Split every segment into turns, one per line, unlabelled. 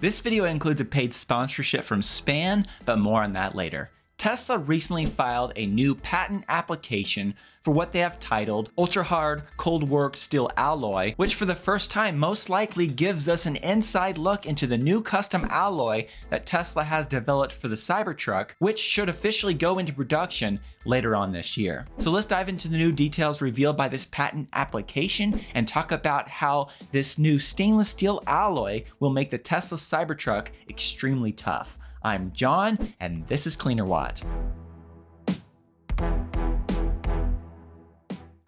This video includes a paid sponsorship from Span, but more on that later. Tesla recently filed a new patent application for what they have titled Ultra Hard Cold Work Steel Alloy, which for the first time most likely gives us an inside look into the new custom alloy that Tesla has developed for the Cybertruck, which should officially go into production later on this year. So let's dive into the new details revealed by this patent application and talk about how this new stainless steel alloy will make the Tesla Cybertruck extremely tough. I'm Jon, and this is Cleaner Watt.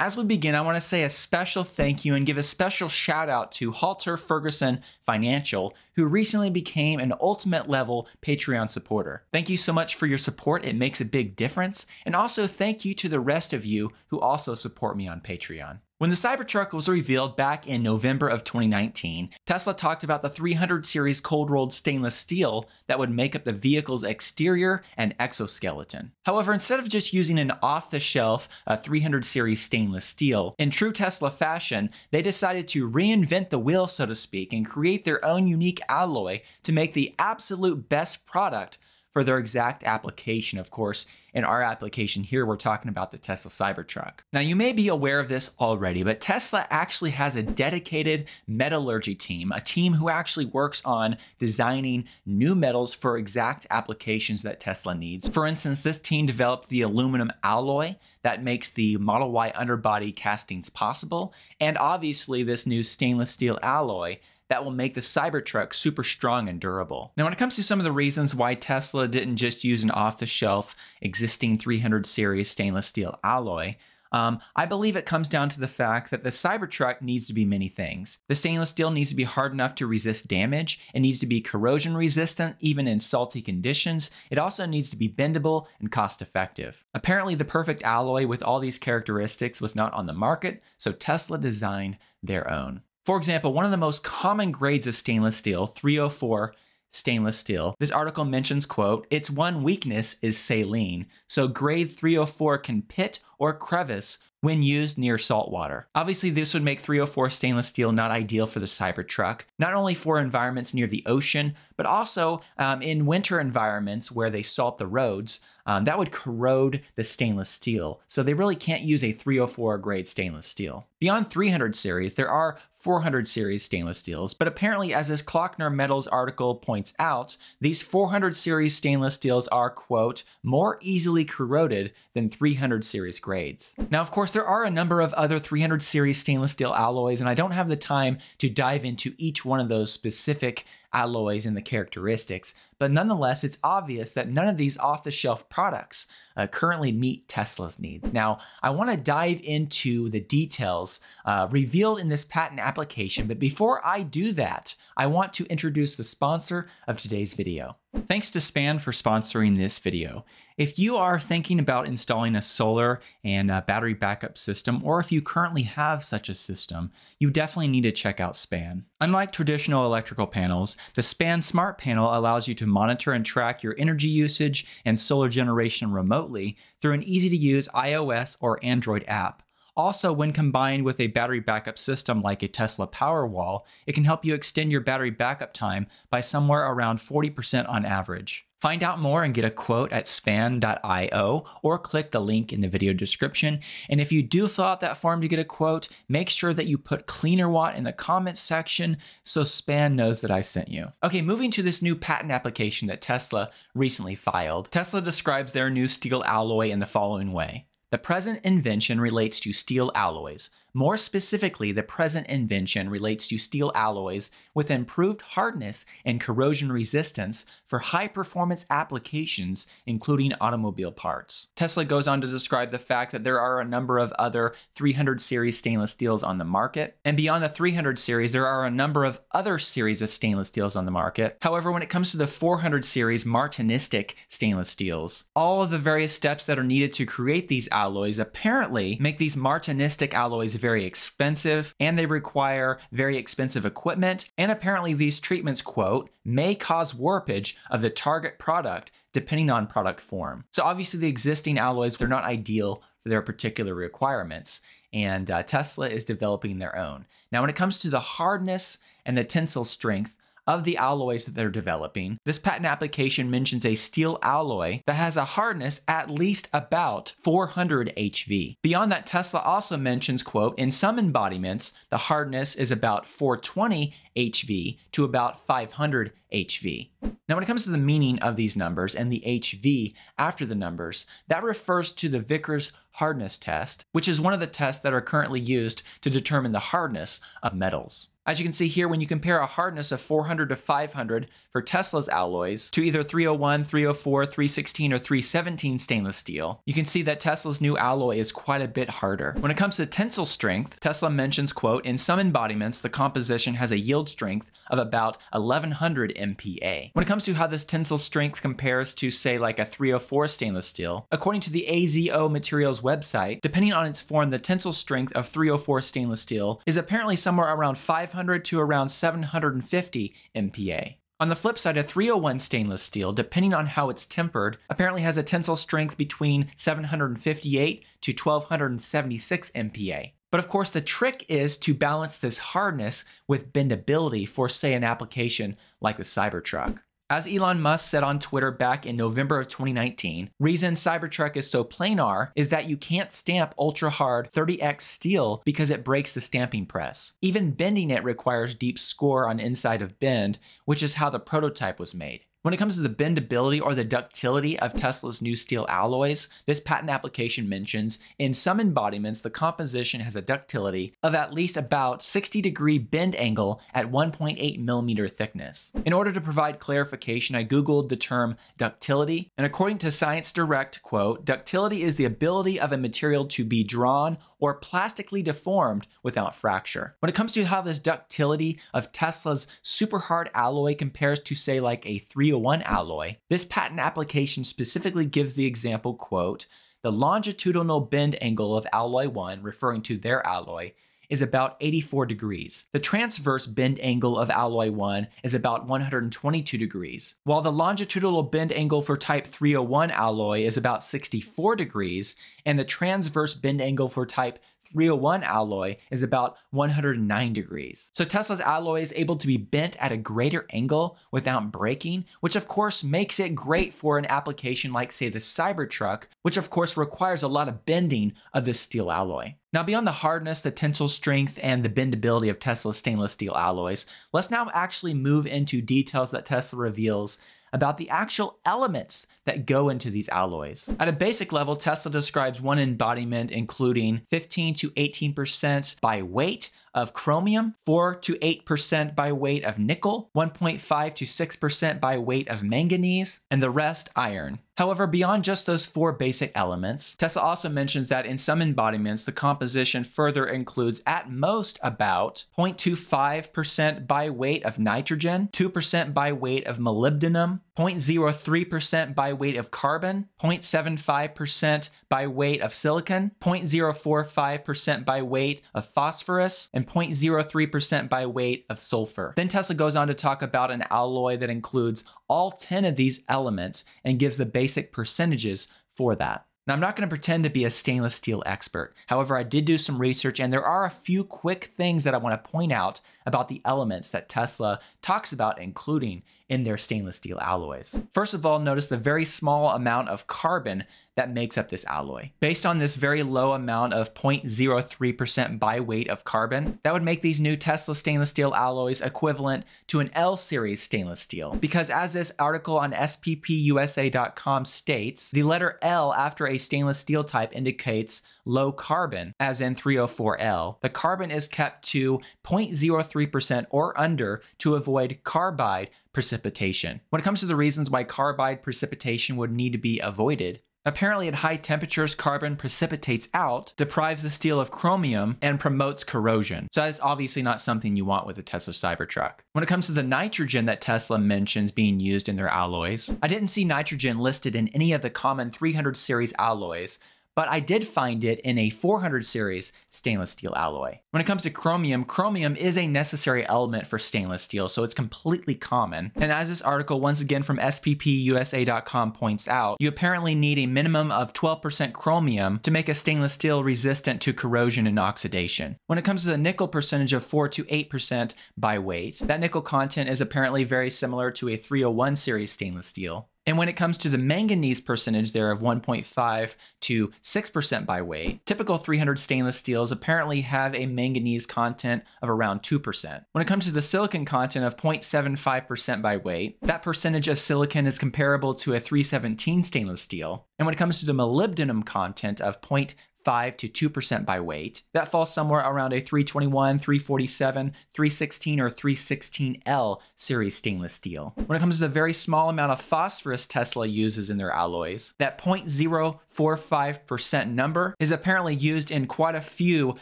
As we begin, I want to say a special thank you and give a special shout out to Halter Ferguson Financial, who recently became an ultimate level Patreon supporter. Thank you so much for your support, it makes a big difference. And also, thank you to the rest of you who also support me on Patreon. When the Cybertruck was revealed back in November of 2019, Tesla talked about the 300 series cold rolled stainless steel that would make up the vehicle's exterior and exoskeleton. However, instead of just using an off the shelf uh, 300 series stainless steel, in true Tesla fashion, they decided to reinvent the wheel, so to speak, and create their own unique alloy to make the absolute best product for their exact application. Of course, in our application here, we're talking about the Tesla Cybertruck. Now, you may be aware of this already, but Tesla actually has a dedicated metallurgy team, a team who actually works on designing new metals for exact applications that Tesla needs. For instance, this team developed the aluminum alloy that makes the Model Y underbody castings possible, and obviously this new stainless steel alloy that will make the Cybertruck super strong and durable. Now, when it comes to some of the reasons why Tesla didn't just use an off the shelf existing 300 series stainless steel alloy, um, I believe it comes down to the fact that the Cybertruck needs to be many things. The stainless steel needs to be hard enough to resist damage. It needs to be corrosion resistant, even in salty conditions. It also needs to be bendable and cost effective. Apparently, the perfect alloy with all these characteristics was not on the market, so Tesla designed their own. For example, one of the most common grades of stainless steel, 304 stainless steel. This article mentions, quote, its one weakness is saline. So grade 304 can pit or crevice when used near salt water. Obviously, this would make 304 stainless steel not ideal for the Cybertruck, not only for environments near the ocean, but also um, in winter environments where they salt the roads. Um, that would corrode the stainless steel. So they really can't use a 304 grade stainless steel. Beyond 300 series, there are 400 series stainless steels, but apparently, as this Klöckner Metals article points out, these 400 series stainless steels are, quote, more easily corroded than 300 series grades. Now, of course, there are a number of other 300 series stainless steel alloys, and I don't have the time to dive into each one of those specific alloys and the characteristics, but nonetheless, it's obvious that none of these off the shelf products uh, currently meet Tesla's needs. Now, I want to dive into the details uh, revealed in this patent application, but before I do that, I want to introduce the sponsor of today's video. Thanks to Span for sponsoring this video. If you are thinking about installing a solar and a battery backup system, or if you currently have such a system, you definitely need to check out Span. Unlike traditional electrical panels, the Span Smart Panel allows you to monitor and track your energy usage and solar generation remotely through an easy to use iOS or Android app. Also, when combined with a battery backup system like a Tesla Powerwall, it can help you extend your battery backup time by somewhere around 40% on average. Find out more and get a quote at span.io or click the link in the video description. And if you do fill out that form to get a quote, make sure that you put cleaner watt in the comments section so Span knows that I sent you. Okay, moving to this new patent application that Tesla recently filed. Tesla describes their new steel alloy in the following way. The present invention relates to steel alloys, more specifically, the present invention relates to steel alloys with improved hardness and corrosion resistance for high performance applications, including automobile parts. Tesla goes on to describe the fact that there are a number of other 300 series stainless steels on the market. And beyond the 300 series, there are a number of other series of stainless steels on the market. However, when it comes to the 400 series martensitic stainless steels, all of the various steps that are needed to create these alloys apparently make these martensitic alloys very expensive and they require very expensive equipment. And apparently, these treatments, quote, may cause warpage of the target product depending on product form. So, obviously, the existing alloys, they're not ideal for their particular requirements. And uh, Tesla is developing their own. Now, when it comes to the hardness and the tensile strength of the alloys that they're developing, this patent application mentions a steel alloy that has a hardness at least about 400 HV. Beyond that, Tesla also mentions, quote, in some embodiments, the hardness is about 420 HV to about 500 HV. Now, when it comes to the meaning of these numbers and the HV after the numbers, that refers to the Vickers hardness test, which is one of the tests that are currently used to determine the hardness of metals. As you can see here, when you compare a hardness of 400 to 500 for Tesla's alloys to either 301, 304, 316, or 317 stainless steel, you can see that Tesla's new alloy is quite a bit harder. When it comes to tensile strength, Tesla mentions, quote, in some embodiments, the composition has a yield strength of about 1100 MPa. When it comes to how this tensile strength compares to, say, like a 304 stainless steel, according to the AZO Materials website, depending on its form, the tensile strength of 304 stainless steel is apparently somewhere around 5 500 to around 750 MPa. On the flip side, a 301 stainless steel, depending on how it's tempered, apparently has a tensile strength between 758 to 1276 MPa. But of course, the trick is to balance this hardness with bendability for, say, an application like the Cybertruck. As Elon Musk said on Twitter back in November of 2019, reason Cybertruck is so planar is that you can't stamp ultra hard 30x steel because it breaks the stamping press. Even bending it requires deep score on inside of bend, which is how the prototype was made. When it comes to the bendability or the ductility of Tesla's new steel alloys, this patent application mentions in some embodiments the composition has a ductility of at least about 60 degree bend angle at 1.8 millimeter thickness. In order to provide clarification, I googled the term ductility, and according to Science Direct, quote, ductility is the ability of a material to be drawn or plastically deformed without fracture. When it comes to how this ductility of Tesla's super hard alloy compares to say like a 301 alloy, this patent application specifically gives the example quote, the longitudinal bend angle of alloy 1, referring to their alloy, is about 84 degrees. The transverse bend angle of alloy 1 is about 122 degrees, while the longitudinal bend angle for type 301 alloy is about 64 degrees, and the transverse bend angle for type 301 alloy is about 109 degrees. So Tesla's alloy is able to be bent at a greater angle without breaking, which of course makes it great for an application like say the Cybertruck, which of course requires a lot of bending of this steel alloy. Now, beyond the hardness, the tensile strength, and the bendability of Tesla's stainless steel alloys, let's now actually move into details that Tesla reveals about the actual elements that go into these alloys. At a basic level, Tesla describes one embodiment including 15 to 18% by weight of chromium, 4 to 8% by weight of nickel, 1.5 to 6% by weight of manganese, and the rest iron. However, beyond just those four basic elements, Tesla also mentions that in some embodiments, the composition further includes at most about 0.25% by weight of nitrogen, 2% by weight of molybdenum, 0.03% by weight of carbon, 0.75% by weight of silicon, 0.045% by weight of phosphorus, and 0.03% by weight of sulfur. Then Tesla goes on to talk about an alloy that includes all 10 of these elements and gives the basic percentages for that. Now, I'm not going to pretend to be a stainless steel expert. However, I did do some research, and there are a few quick things that I want to point out about the elements that Tesla talks about including in their stainless steel alloys. First of all, notice the very small amount of carbon that makes up this alloy. Based on this very low amount of 0.03% by weight of carbon, that would make these new Tesla stainless steel alloys equivalent to an L series stainless steel. Because as this article on sppusa.com states, the letter L after a stainless steel type indicates low carbon, as in 304L. The carbon is kept to 0.03% or under to avoid carbide precipitation. When it comes to the reasons why carbide precipitation would need to be avoided, Apparently, at high temperatures, carbon precipitates out, deprives the steel of chromium, and promotes corrosion. So that's obviously not something you want with a Tesla Cybertruck. When it comes to the nitrogen that Tesla mentions being used in their alloys, I didn't see nitrogen listed in any of the common 300 series alloys, but I did find it in a 400 series stainless steel alloy. When it comes to chromium, chromium is a necessary element for stainless steel, so it's completely common. And as this article once again from SPPUSA.com points out, you apparently need a minimum of 12% chromium to make a stainless steel resistant to corrosion and oxidation. When it comes to the nickel percentage of 4 to 8% by weight, that nickel content is apparently very similar to a 301 series stainless steel. And when it comes to the manganese percentage there of 1.5 to 6% by weight, typical 300 stainless steels apparently have a manganese content of around 2%. When it comes to the silicon content of 0.75% by weight, that percentage of silicon is comparable to a 317 stainless steel. And when it comes to the molybdenum content of 0. 5 to 2% by weight. That falls somewhere around a 321, 347, 316, or 316L series stainless steel. When it comes to the very small amount of phosphorus Tesla uses in their alloys, that 0.045% number is apparently used in quite a few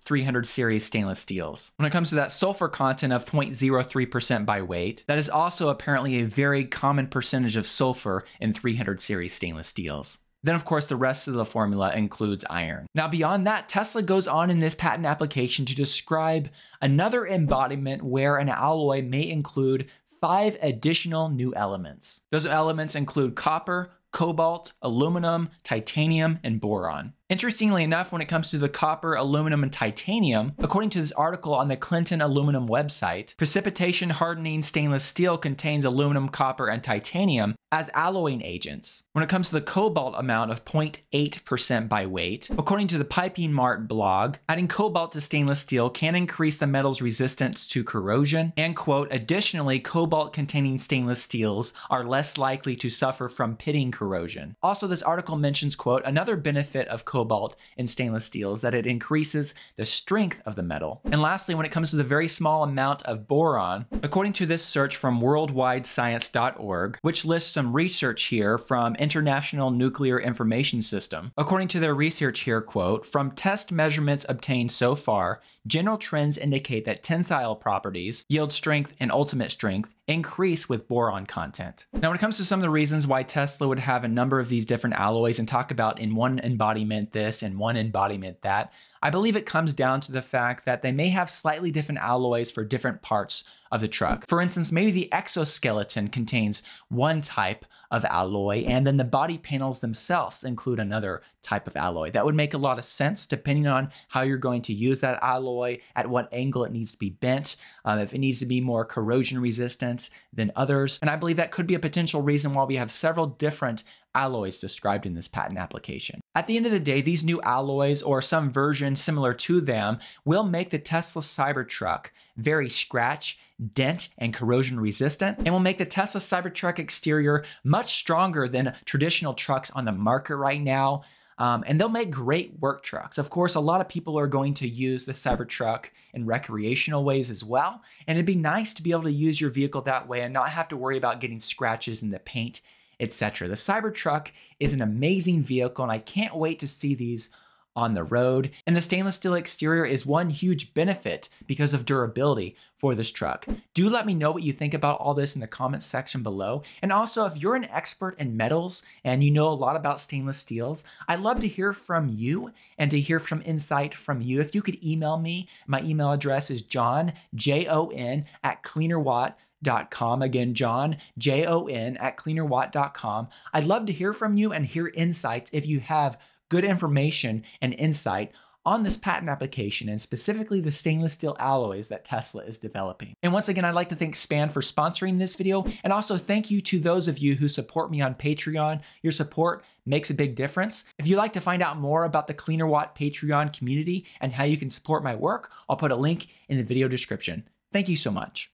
300 series stainless steels. When it comes to that sulfur content of 0.03% by weight, that is also apparently a very common percentage of sulfur in 300 series stainless steels. Then, of course, the rest of the formula includes iron. Now, beyond that, Tesla goes on in this patent application to describe another embodiment where an alloy may include five additional new elements. Those elements include copper, cobalt, aluminum, titanium, and boron. Interestingly enough, when it comes to the copper, aluminum, and titanium, according to this article on the Clinton Aluminum website, precipitation hardening stainless steel contains aluminum, copper, and titanium as alloying agents. When it comes to the cobalt amount of 0.8% by weight, according to the Piping Mart blog, adding cobalt to stainless steel can increase the metal's resistance to corrosion, and quote, additionally, cobalt containing stainless steels are less likely to suffer from pitting corrosion. Also, this article mentions, quote, another benefit of cobalt in stainless steels that it increases the strength of the metal. And lastly, when it comes to the very small amount of boron, according to this search from worldwidescience.org, which lists some research here from International Nuclear Information System. According to their research here, quote, from test measurements obtained so far, general trends indicate that tensile properties, yield strength, and ultimate strength increase with boron content. Now, when it comes to some of the reasons why Tesla would have a number of these different alloys and talk about in one embodiment this and one embodiment that, I believe it comes down to the fact that they may have slightly different alloys for different parts of the truck. For instance, maybe the exoskeleton contains one type of alloy, and then the body panels themselves include another type of alloy. That would make a lot of sense depending on how you're going to use that alloy, at what angle it needs to be bent, uh, if it needs to be more corrosion resistant than others. And I believe that could be a potential reason why we have several different alloys described in this patent application. At the end of the day, these new alloys or some version similar to them will make the Tesla Cybertruck very scratch, dent, and corrosion resistant, and will make the Tesla Cybertruck exterior much stronger than traditional trucks on the market right now. Um, and they'll make great work trucks. Of course, a lot of people are going to use the Cybertruck in recreational ways as well. And it'd be nice to be able to use your vehicle that way and not have to worry about getting scratches in the paint etc. The Cybertruck is an amazing vehicle, and I can't wait to see these on the road. And the stainless steel exterior is one huge benefit because of durability for this truck. Do let me know what you think about all this in the comments section below. And also, if you're an expert in metals and you know a lot about stainless steels, I'd love to hear from you and to hear from insight from you. If you could email me, my email address is Jon, J-O-N, at cleanerwatt.com cleanerwatt.com. Again, Jon, J O N, at cleanerwatt.com. I'd love to hear from you and hear insights if you have good information and insight on this patent application and specifically the stainless steel alloys that Tesla is developing. And once again, I'd like to thank Span for sponsoring this video and also thank you to those of you who support me on Patreon. Your support makes a big difference. If you'd like to find out more about the Cleaner Watt Patreon community and how you can support my work, I'll put a link in the video description. Thank you so much.